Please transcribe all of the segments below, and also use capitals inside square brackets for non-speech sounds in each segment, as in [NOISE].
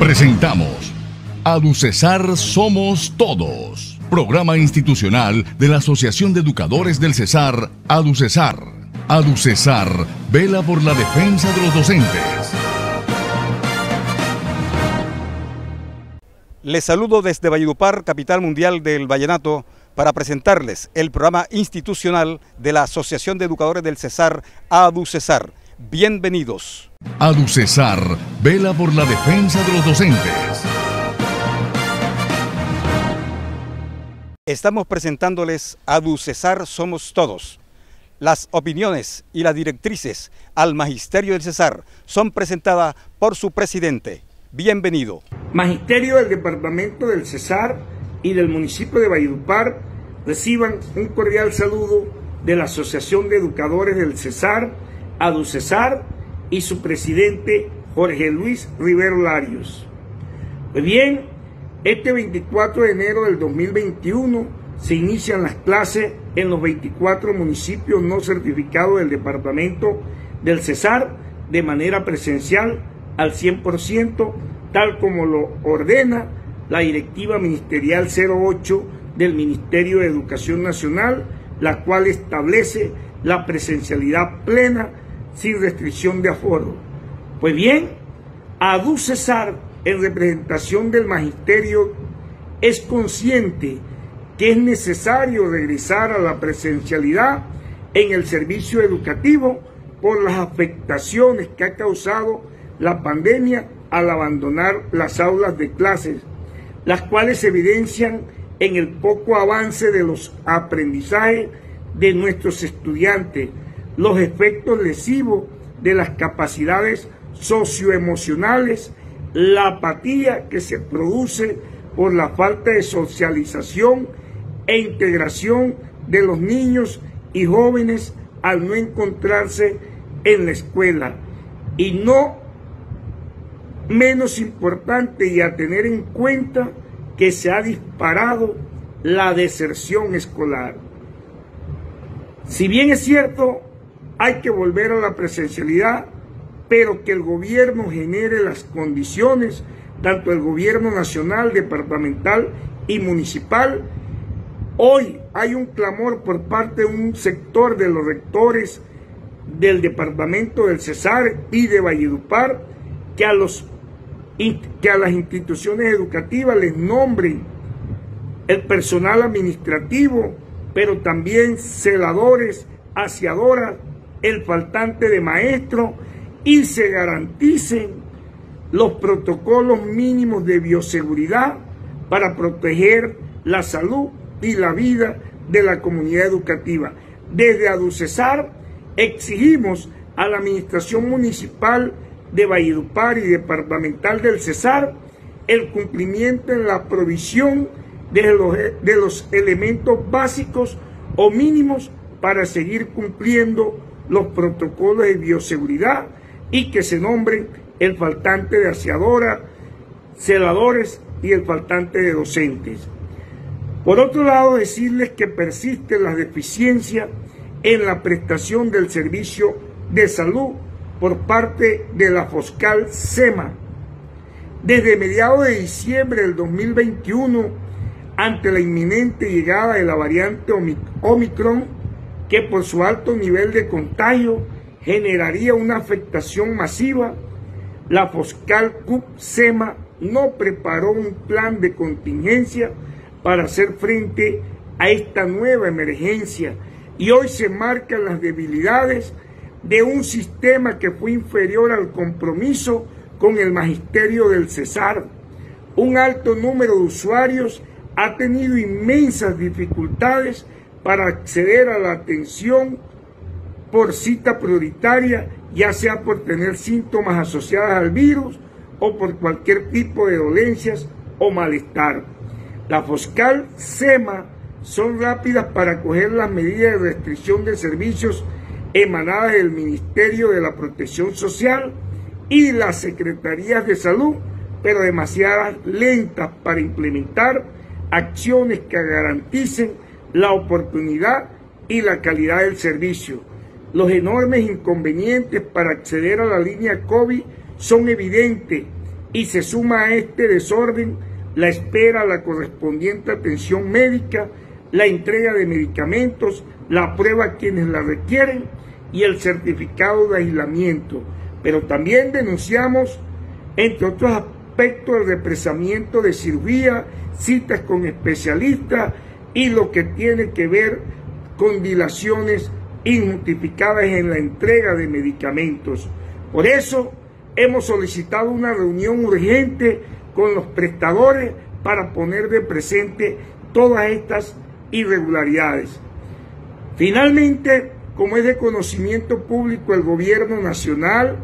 Presentamos Aducesar Somos Todos, programa institucional de la Asociación de Educadores del Cesar, Aducesar. Aducesar vela por la defensa de los docentes. Les saludo desde Valledupar, capital mundial del vallenato, para presentarles el programa institucional de la Asociación de Educadores del Cesar, ADUCESAR. Bienvenidos. ADUCESAR vela por la defensa de los docentes. Estamos presentándoles ADUCESAR Somos Todos. Las opiniones y las directrices al Magisterio del Cesar son presentadas por su presidente. Bienvenido. Magisterio del Departamento del Cesar y del municipio de Valledupar reciban un cordial saludo de la Asociación de Educadores del Cesar, ADUCESAR, y su presidente Jorge Luis Rivero Larios. Pues bien, este 24 de enero del 2021 se inician las clases en los 24 municipios no certificados del departamento del Cesar de manera presencial al 100%, tal como lo ordena la Directiva Ministerial 08 del Ministerio de Educación Nacional, la cual establece la presencialidad plena sin restricción de aforo. Pues bien, ADU Cesar, en representación del Magisterio, es consciente que es necesario regresar a la presencialidad en el servicio educativo por las afectaciones que ha causado la pandemia al abandonar las aulas de clases, las cuales evidencian en el poco avance de los aprendizajes de nuestros estudiantes, los efectos lesivos de las capacidades socioemocionales, la apatía que se produce por la falta de socialización e integración de los niños y jóvenes al no encontrarse en la escuela. Y no menos importante y a tener en cuenta que se ha disparado la deserción escolar. Si bien es cierto, hay que volver a la presencialidad, pero que el gobierno genere las condiciones, tanto el gobierno nacional, departamental y municipal. Hoy hay un clamor por parte de un sector de los rectores del departamento del Cesar y de Valledupar que a los que a las instituciones educativas les nombren el personal administrativo, pero también celadores, aseadoras, el faltante de maestro y se garanticen los protocolos mínimos de bioseguridad para proteger la salud y la vida de la comunidad educativa. Desde ADUCESAR exigimos a la administración municipal de Valledupar y departamental del Cesar el cumplimiento en la provisión de los, de los elementos básicos o mínimos para seguir cumpliendo los protocolos de bioseguridad y que se nombren el faltante de aseadora, celadores y el faltante de docentes. Por otro lado, decirles que persisten las deficiencias en la prestación del servicio de salud por parte de la Foscal SEMA. Desde mediados de diciembre del 2021, ante la inminente llegada de la variante Omicron, que por su alto nivel de contagio generaría una afectación masiva, la Foscal CUP SEMA no preparó un plan de contingencia para hacer frente a esta nueva emergencia y hoy se marcan las debilidades de un sistema que fue inferior al compromiso con el magisterio del Cesar. Un alto número de usuarios ha tenido inmensas dificultades para acceder a la atención por cita prioritaria, ya sea por tener síntomas asociados al virus o por cualquier tipo de dolencias o malestar. La Foscal SEMA son rápidas para acoger las medidas de restricción de servicios emanadas del Ministerio de la Protección Social y las Secretarías de Salud, pero demasiadas lentas para implementar acciones que garanticen la oportunidad y la calidad del servicio. Los enormes inconvenientes para acceder a la línea COVID son evidentes y se suma a este desorden la espera, la correspondiente atención médica, la entrega de medicamentos, la prueba a quienes la requieren y el certificado de aislamiento. Pero también denunciamos, entre otros aspectos, el represamiento de cirugía, citas con especialistas y lo que tiene que ver con dilaciones injustificadas en la entrega de medicamentos. Por eso hemos solicitado una reunión urgente con los prestadores para poner de presente todas estas irregularidades. Finalmente, como es de conocimiento público, el gobierno nacional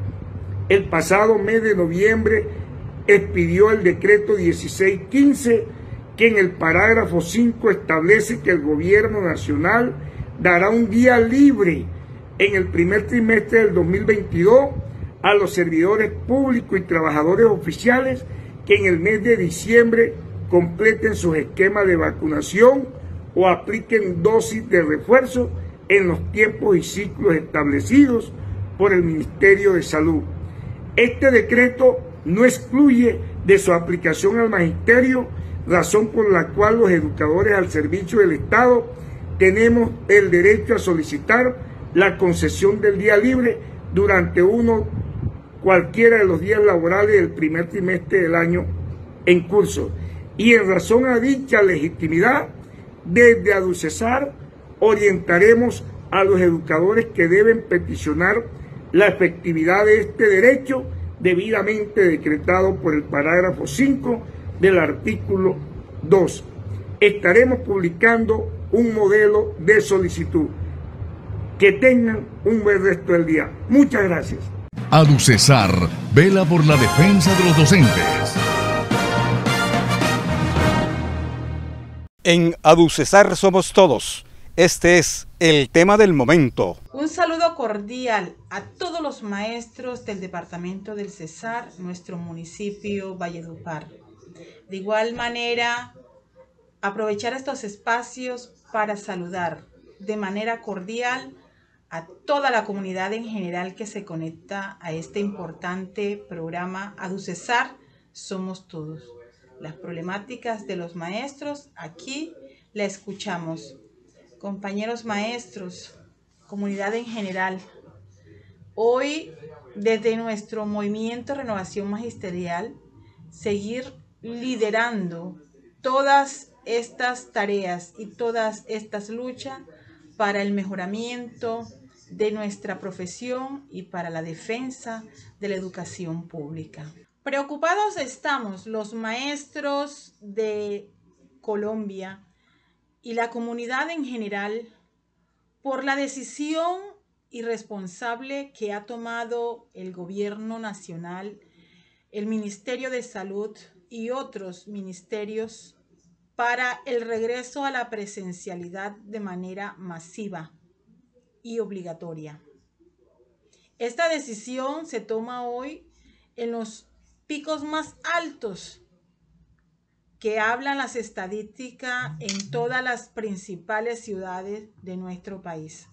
el pasado mes de noviembre expidió el decreto 1615 que en el parágrafo 5 establece que el gobierno nacional dará un día libre en el primer trimestre del 2022 a los servidores públicos y trabajadores oficiales que en el mes de diciembre completen sus esquemas de vacunación o apliquen dosis de refuerzo en los tiempos y ciclos establecidos por el Ministerio de Salud. Este decreto no excluye de su aplicación al magisterio, razón por la cual los educadores al servicio del Estado tenemos el derecho a solicitar la concesión del día libre durante uno cualquiera de los días laborales del primer trimestre del año en curso. Y en razón a dicha legitimidad, desde ADUCESAR orientaremos a los educadores que deben peticionar la efectividad de este derecho debidamente decretado por el parágrafo 5 del artículo 2. Estaremos publicando un modelo de solicitud. Que tengan un buen resto del día. Muchas gracias. ADUCESAR vela por la defensa de los docentes. En ADUCESAR somos todos. Este es el tema del momento. Un saludo cordial a todos los maestros del departamento del Cesar, nuestro municipio Valledupar. De igual manera, aprovechar estos espacios para saludar de manera cordial a toda la comunidad en general que se conecta a este importante programa ADUCESAR Somos Todos. Las problemáticas de los maestros aquí la escuchamos compañeros maestros, comunidad en general. Hoy, desde nuestro movimiento Renovación Magisterial, seguir liderando todas estas tareas y todas estas luchas para el mejoramiento de nuestra profesión y para la defensa de la educación pública. Preocupados estamos los maestros de Colombia y la comunidad en general por la decisión irresponsable que ha tomado el gobierno nacional, el Ministerio de Salud y otros ministerios para el regreso a la presencialidad de manera masiva y obligatoria. Esta decisión se toma hoy en los picos más altos que hablan las estadísticas en todas las principales ciudades de nuestro país.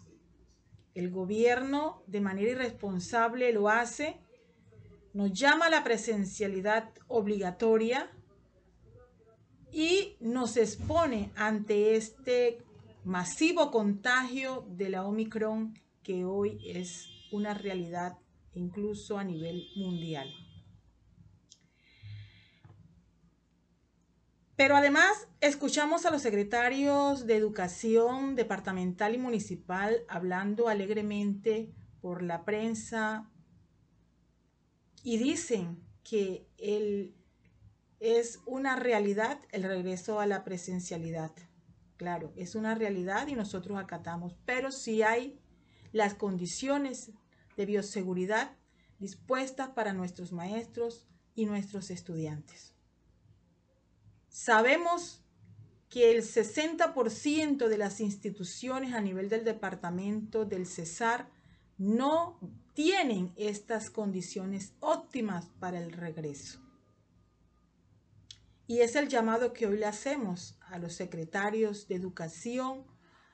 El gobierno de manera irresponsable lo hace, nos llama a la presencialidad obligatoria y nos expone ante este masivo contagio de la Omicron que hoy es una realidad incluso a nivel mundial. Pero además escuchamos a los secretarios de Educación departamental y municipal hablando alegremente por la prensa y dicen que es una realidad el regreso a la presencialidad. Claro, es una realidad y nosotros acatamos, pero si hay las condiciones de bioseguridad dispuestas para nuestros maestros y nuestros estudiantes. Sabemos que el 60% de las instituciones a nivel del departamento del Cesar no tienen estas condiciones óptimas para el regreso. Y es el llamado que hoy le hacemos a los secretarios de educación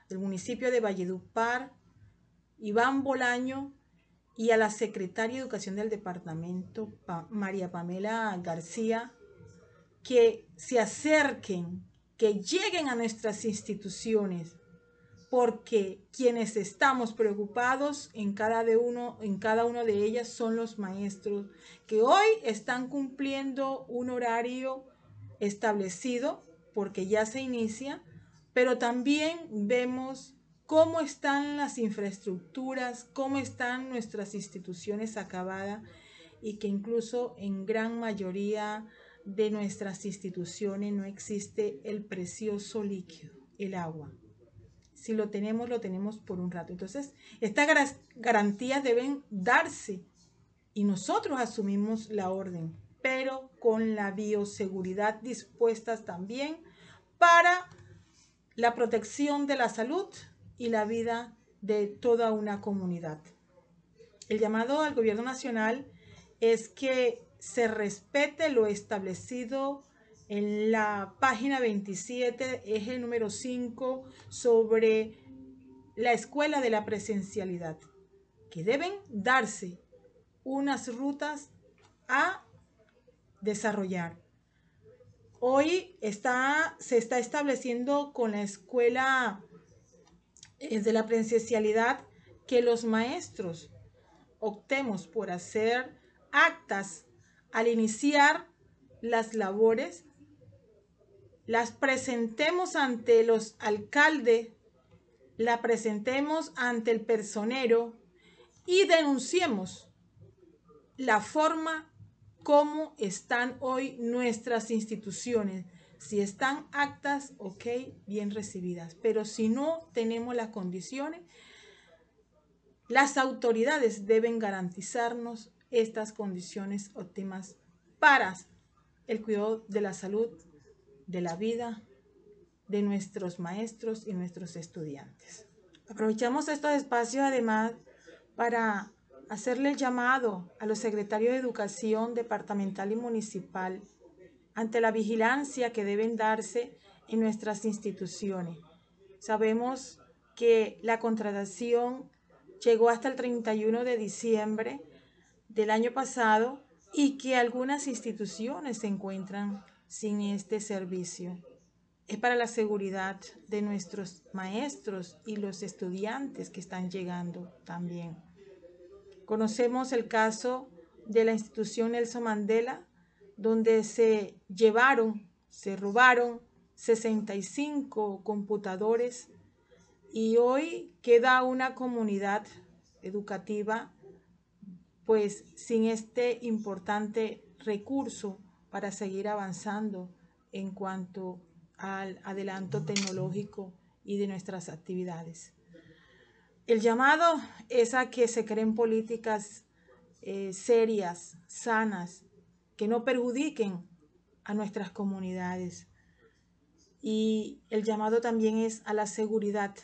del municipio de Valledupar, Iván Bolaño y a la secretaria de Educación del departamento, María Pamela García, que se acerquen, que lleguen a nuestras instituciones, porque quienes estamos preocupados en cada, de uno, en cada una de ellas son los maestros, que hoy están cumpliendo un horario establecido, porque ya se inicia, pero también vemos cómo están las infraestructuras, cómo están nuestras instituciones acabadas y que incluso en gran mayoría de nuestras instituciones no existe el precioso líquido, el agua. Si lo tenemos, lo tenemos por un rato. Entonces, estas garantías deben darse y nosotros asumimos la orden, pero con la bioseguridad dispuestas también para la protección de la salud y la vida de toda una comunidad. El llamado al gobierno nacional es que se respete lo establecido en la página 27, eje número 5, sobre la escuela de la presencialidad, que deben darse unas rutas a desarrollar. Hoy está, se está estableciendo con la escuela es de la presencialidad que los maestros optemos por hacer actas al iniciar las labores, las presentemos ante los alcaldes, la presentemos ante el personero y denunciemos la forma como están hoy nuestras instituciones si están actas, ok, bien recibidas. Pero si no tenemos las condiciones, las autoridades deben garantizarnos estas condiciones óptimas para el cuidado de la salud, de la vida, de nuestros maestros y nuestros estudiantes. Aprovechamos estos espacios además para hacerle el llamado a los secretarios de Educación departamental y municipal ante la vigilancia que deben darse en nuestras instituciones. Sabemos que la contratación llegó hasta el 31 de diciembre del año pasado y que algunas instituciones se encuentran sin este servicio. Es para la seguridad de nuestros maestros y los estudiantes que están llegando también. Conocemos el caso de la institución Nelson Mandela, donde se llevaron, se robaron 65 computadores y hoy queda una comunidad educativa pues sin este importante recurso para seguir avanzando en cuanto al adelanto tecnológico y de nuestras actividades. El llamado es a que se creen políticas eh, serias, sanas, que no perjudiquen a nuestras comunidades. Y el llamado también es a la seguridad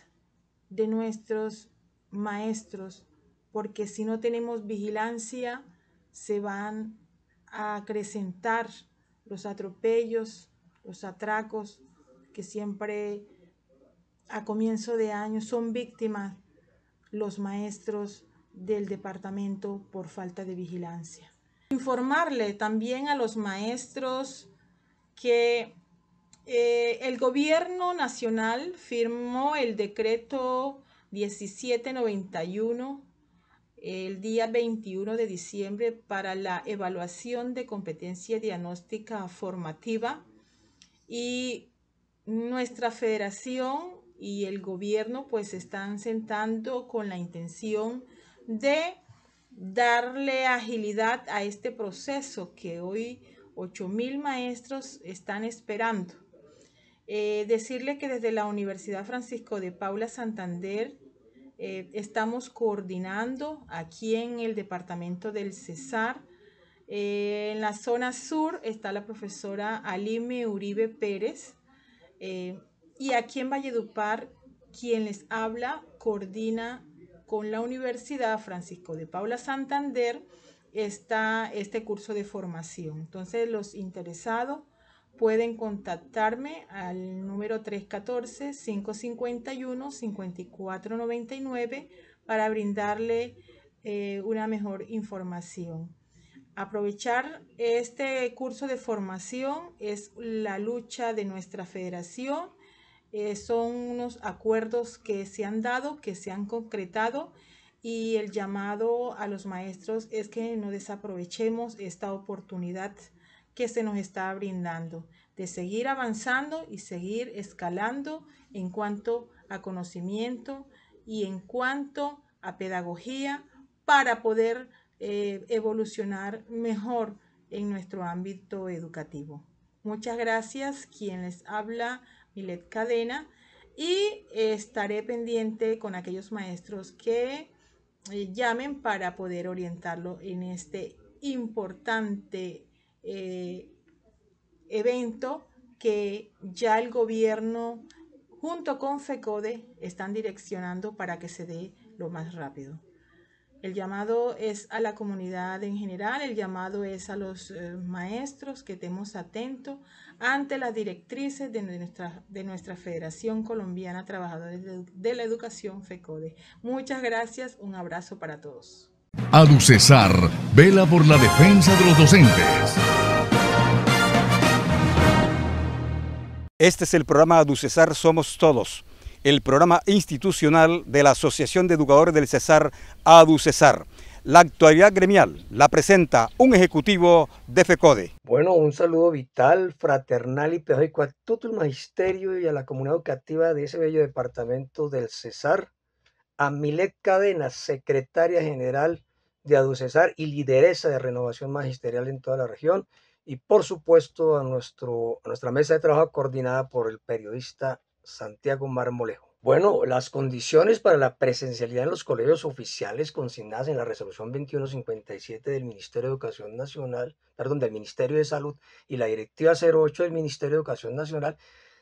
de nuestros maestros, porque si no tenemos vigilancia, se van a acrecentar los atropellos, los atracos, que siempre a comienzo de año son víctimas los maestros del departamento por falta de vigilancia. Informarle también a los maestros que eh, el gobierno nacional firmó el decreto 1791 el día 21 de diciembre para la evaluación de competencia diagnóstica formativa y nuestra federación y el gobierno pues están sentando con la intención de darle agilidad a este proceso que hoy 8.000 maestros están esperando. Eh, decirle que desde la Universidad Francisco de Paula Santander eh, estamos coordinando aquí en el departamento del Cesar. Eh, en la zona sur está la profesora Alime Uribe Pérez y aquí en Valledupar quien les habla coordina con la Universidad Francisco de Paula Santander está este curso de formación. Entonces los interesados pueden contactarme al número 314-551-5499 para brindarle eh, una mejor información. Aprovechar este curso de formación es la lucha de nuestra federación. Eh, son unos acuerdos que se han dado, que se han concretado y el llamado a los maestros es que no desaprovechemos esta oportunidad que se nos está brindando de seguir avanzando y seguir escalando en cuanto a conocimiento y en cuanto a pedagogía para poder eh, evolucionar mejor en nuestro ámbito educativo. Muchas gracias. Quien les habla, Milet Cadena. Y estaré pendiente con aquellos maestros que eh, llamen para poder orientarlo en este importante eh, evento que ya el gobierno junto con FECODE están direccionando para que se dé lo más rápido. El llamado es a la comunidad en general, el llamado es a los eh, maestros que estemos atentos ante las directrices de nuestra, de nuestra Federación Colombiana Trabajadores de, de la Educación FECODE. Muchas gracias, un abrazo para todos. ADUCESAR vela por la defensa de los docentes. Este es el programa ADUCESAR Somos Todos el programa institucional de la Asociación de Educadores del Cesar, ADUCESAR. La actualidad gremial la presenta un ejecutivo de FECODE. Bueno, un saludo vital, fraternal y pedagógico a todo el magisterio y a la comunidad educativa de ese bello departamento del Cesar, a Milet Cadena, secretaria general de ADUCESAR y lideresa de renovación magisterial en toda la región, y por supuesto a, nuestro, nuestra mesa de trabajo coordinada por el periodista Santiago Marmolejo. Bueno, las condiciones para la presencialidad en los colegios oficiales consignadas en la resolución 2157 del Ministerio de Educación Nacional, perdón, del Ministerio de Salud y la Directiva 08 del Ministerio de Educación Nacional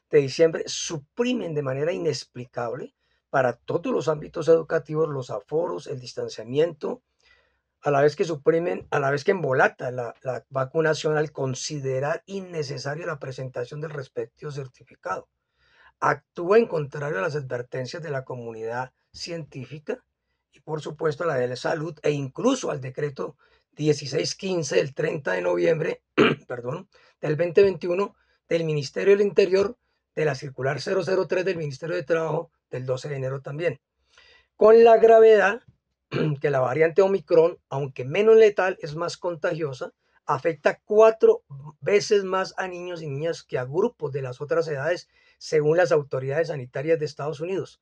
de diciembre suprimen de manera inexplicable para todos los ámbitos educativos los aforos, el distanciamiento, a la vez que suprimen, a la vez que embolata la, la vacunación al considerar innecesaria la presentación del respectivo certificado. Actúa en contrario a las advertencias de la comunidad científica y por supuesto a la de la salud e incluso al decreto 1615 del 30 de noviembre [CLEARS THROAT] perdón, del 2021 del Ministerio del Interior, de la circular 003 del Ministerio de Trabajo del 12 de enero también. Con la gravedad [CLEARS THROAT] que la variante Omicron, aunque menos letal, es más contagiosa, afecta cuatro veces más a niños y niñas que a grupos de las otras edades según las autoridades sanitarias de Estados Unidos.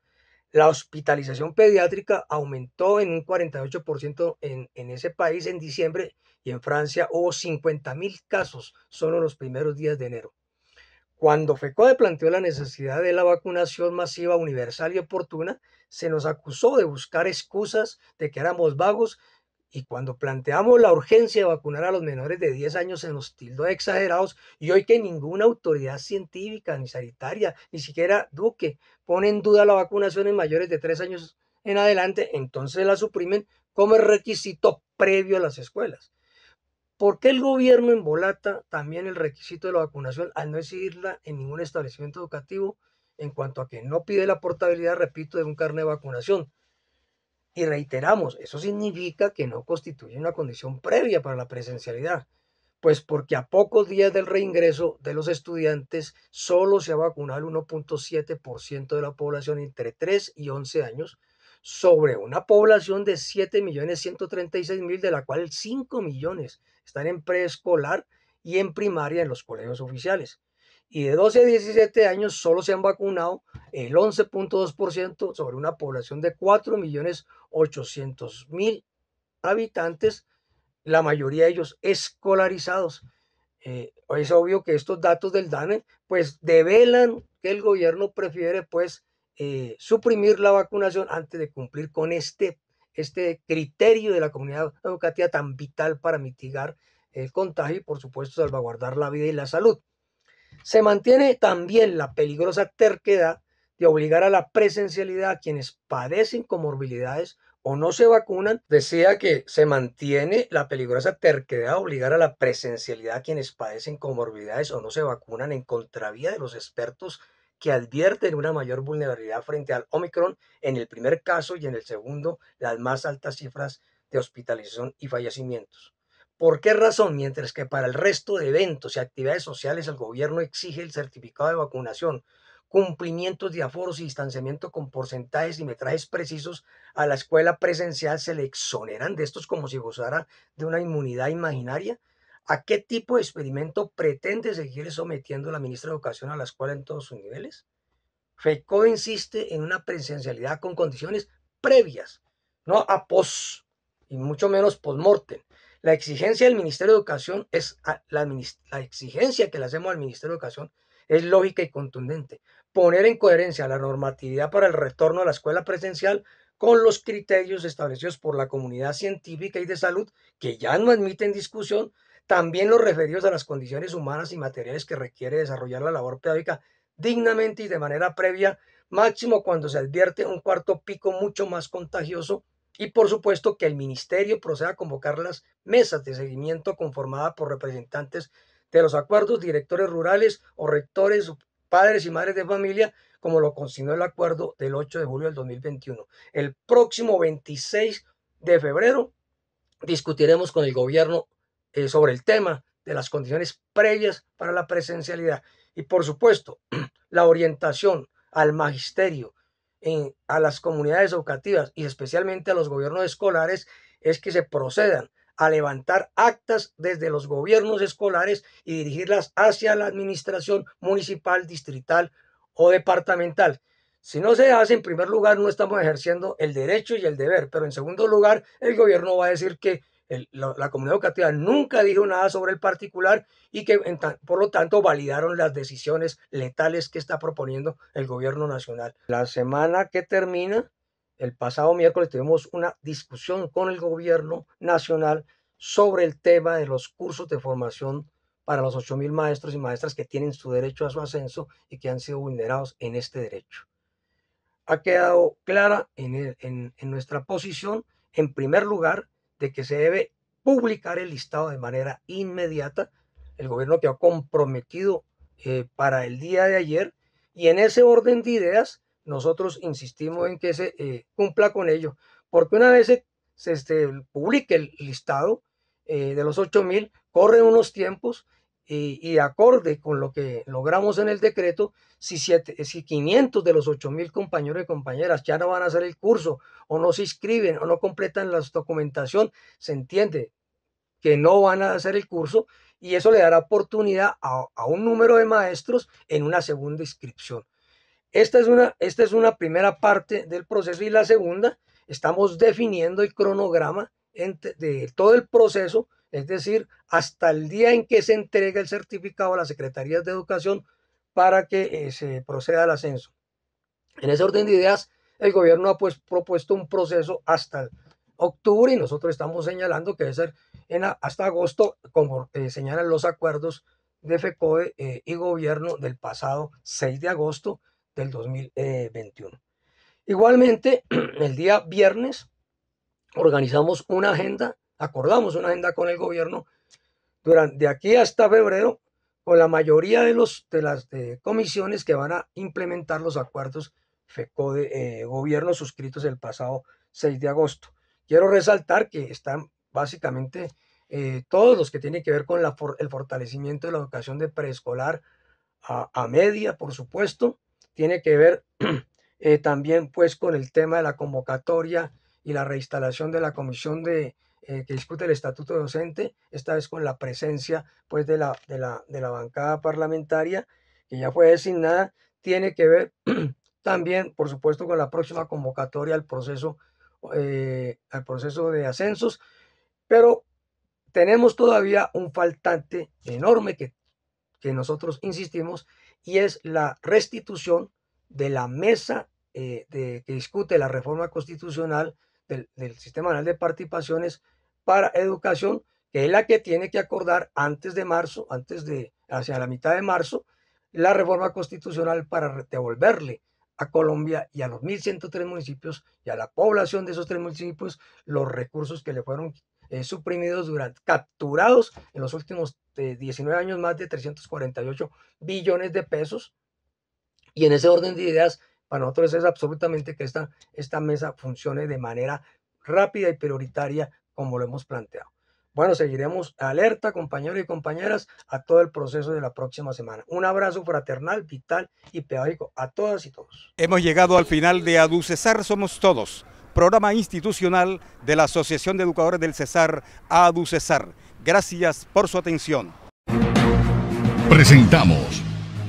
La hospitalización pediátrica aumentó en un 48% en, en ese país en diciembre y en Francia hubo 50 mil casos solo en los primeros días de enero. Cuando FECODE planteó la necesidad de la vacunación masiva, universal y oportuna, se nos acusó de buscar excusas de que éramos vagos y cuando planteamos la urgencia de vacunar a los menores de 10 años se nos tildó de exagerados y hoy que ninguna autoridad científica ni sanitaria, ni siquiera Duque, pone en duda la vacunación en mayores de 3 años en adelante, entonces la suprimen como requisito previo a las escuelas. ¿Por qué el gobierno embolata también el requisito de la vacunación al no exigirla en ningún establecimiento educativo en cuanto a que no pide la portabilidad, repito, de un carnet de vacunación? Y reiteramos, eso significa que no constituye una condición previa para la presencialidad, pues porque a pocos días del reingreso de los estudiantes solo se ha vacunado el 1.7% de la población entre 3 y 11 años, sobre una población de 7.136.000, de la cual 5 millones están en preescolar y en primaria en los colegios oficiales y de 12 a 17 años solo se han vacunado el 11.2% sobre una población de 4.800.000 habitantes, la mayoría de ellos escolarizados. Eh, es obvio que estos datos del DANE pues develan que el gobierno prefiere pues eh, suprimir la vacunación antes de cumplir con este, este criterio de la comunidad educativa tan vital para mitigar el contagio y por supuesto salvaguardar la vida y la salud. Se mantiene también la peligrosa terquedad de obligar a la presencialidad a quienes padecen comorbilidades o no se vacunan. Decía que se mantiene la peligrosa terquedad de obligar a la presencialidad a quienes padecen comorbilidades o no se vacunan en contravía de los expertos que advierten una mayor vulnerabilidad frente al Omicron en el primer caso y en el segundo las más altas cifras de hospitalización y fallecimientos. ¿Por qué razón? Mientras que para el resto de eventos y actividades sociales el gobierno exige el certificado de vacunación, cumplimientos de aforos y distanciamiento con porcentajes y metrajes precisos, a la escuela presencial se le exoneran de estos como si gozara de una inmunidad imaginaria. ¿A qué tipo de experimento pretende seguir sometiendo la ministra de Educación a la escuela en todos sus niveles? FECO insiste en una presencialidad con condiciones previas, no a pos, y mucho menos post-mortem. La exigencia del Ministerio de Educación es la, la exigencia que le hacemos al Ministerio de Educación es lógica y contundente. Poner en coherencia la normatividad para el retorno a la escuela presencial con los criterios establecidos por la comunidad científica y de salud que ya no admiten discusión, también los referidos a las condiciones humanas y materiales que requiere desarrollar la labor pedagógica dignamente y de manera previa, máximo cuando se advierte un cuarto pico mucho más contagioso y por supuesto que el ministerio proceda a convocar las mesas de seguimiento conformadas por representantes de los acuerdos, directores rurales o rectores, padres y madres de familia, como lo consignó el acuerdo del 8 de julio del 2021. El próximo 26 de febrero discutiremos con el gobierno eh, sobre el tema de las condiciones previas para la presencialidad y por supuesto [CLEARS THROAT] la orientación al magisterio, a las comunidades educativas y especialmente a los gobiernos escolares es que se procedan a levantar actas desde los gobiernos escolares y dirigirlas hacia la administración municipal, distrital o departamental. Si no se hace, en primer lugar, no estamos ejerciendo el derecho y el deber, pero en segundo lugar, el gobierno va a decir que la, comunidad educativa nunca dijo nada sobre el particular y que por lo tanto validaron las decisiones letales que está proponiendo el gobierno nacional. La semana que termina, el pasado miércoles tuvimos una discusión con el gobierno nacional sobre el tema de los cursos de formación para los 8.000 maestros y maestras que tienen su derecho a su ascenso y que han sido vulnerados en este derecho. Ha quedado clara en, en nuestra posición, en primer lugar, de que se debe publicar el listado de manera inmediata. El gobierno quedó comprometido eh, para el día de ayer y en ese orden de ideas nosotros insistimos en que se eh, cumpla con ello, porque una vez se, se este, publique el listado eh, de los 8.000, corren unos tiempos y, acorde con lo que logramos en el decreto, si 500 de los 8.000 compañeros y compañeras ya no van a hacer el curso o no se inscriben o no completan la documentación, se entiende que no van a hacer el curso y eso le dará oportunidad a, a un número de maestros en una segunda inscripción. Esta es, una, esta es una primera parte del proceso y la segunda, estamos definiendo el cronograma de todo el proceso es decir, hasta el día en que se entrega el certificado a las secretarías de educación para que eh, se proceda al ascenso. En ese orden de ideas, el gobierno ha pues, propuesto un proceso hasta octubre y nosotros estamos señalando que debe ser hasta agosto, como eh, señalan los acuerdos de FECODE eh, y gobierno del pasado 6 de agosto del 2021. Igualmente, [CLEARS THROAT] el día viernes organizamos una agenda acordamos una agenda con el gobierno durante de aquí hasta febrero con la mayoría de, los, de las comisiones que van a implementar los acuerdos FECO de eh, gobierno suscritos el pasado 6 de agosto. Quiero resaltar que están básicamente eh, todos los que tienen que ver con la, el fortalecimiento de la educación de preescolar a, media, por supuesto. Tiene que ver [CLEARS THROAT] eh, también pues con el tema de la convocatoria y la reinstalación de la comisión de eh, que discute el estatuto docente, esta vez con la presencia pues, de, la, de, la, de la bancada parlamentaria, que ya fue designada, tiene que ver [CLEARS THROAT] también, por supuesto, con la próxima convocatoria al proceso, eh, al proceso de ascensos, pero tenemos todavía un faltante enorme que, que nosotros insistimos y es la restitución de la mesa eh, de, que discute la reforma constitucional del, Sistema Nacional de Participaciones para Educación, que es la que tiene que acordar antes de marzo, antes de, hacia la mitad de marzo, la reforma constitucional para devolverle a Colombia y a los 1.103 municipios y a la población de esos tres municipios los recursos que le fueron eh, suprimidos durante, capturados en los últimos 19 eh, años, más de 348 billones de pesos. Y en ese orden de ideas, para nosotros es absolutamente que esta, esta mesa funcione de manera rápida y prioritaria como lo hemos planteado. Bueno, seguiremos alerta, compañeros y compañeras, a todo el proceso de la próxima semana. Un abrazo fraternal, vital y pedagógico a todas y todos. Hemos llegado al final de Aducesar Somos Todos, programa institucional de la Asociación de Educadores del Cesar, Aducesar. Gracias por su atención. Presentamos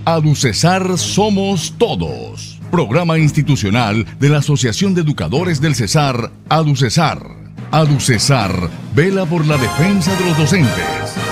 Aducesar Somos Todos, programa institucional de la Asociación de Educadores del Cesar, Aducesar. Aducesar vela por la defensa de los docentes.